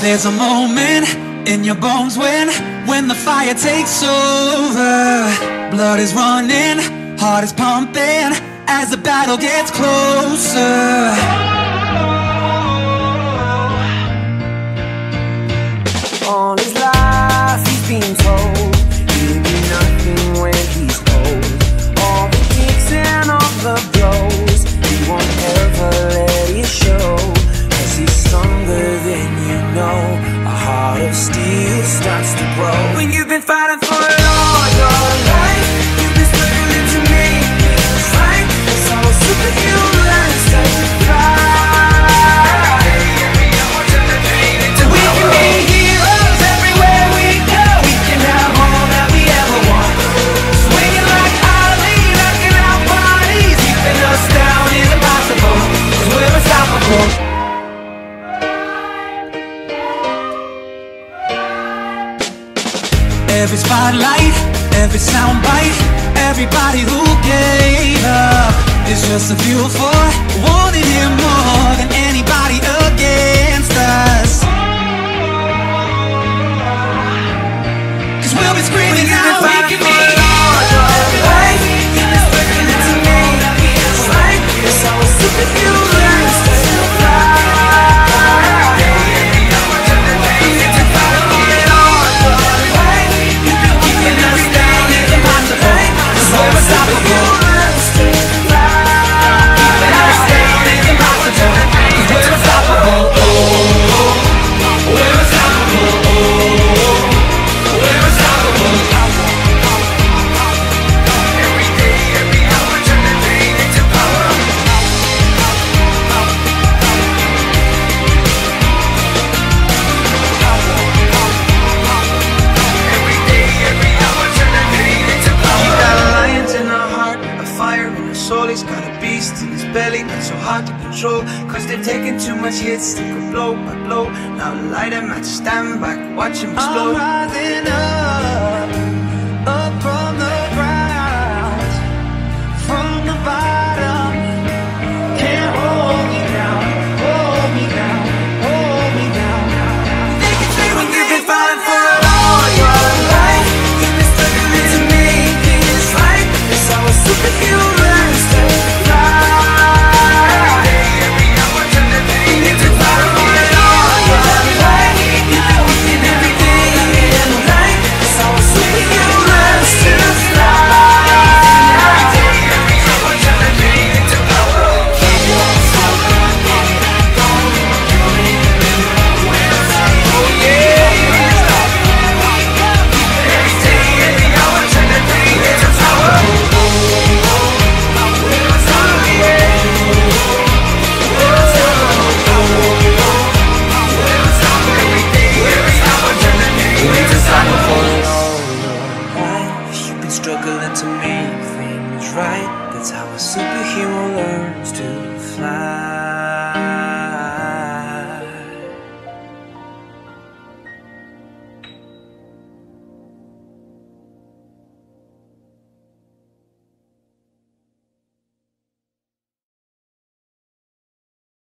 There's a moment in your bones when When the fire takes over. Blood is running, heart is pumping As the battle gets closer. know A heart of steel starts to grow. When you've been fighting for it all Every spotlight, every soundbite Everybody who gave up It's just a fuel for wanting him more Than anybody against us. Cause we'll be screaming belly not so hard to control. Cause they've taken too much hits, take a blow by blow. Now light them at stand back, watch them explode.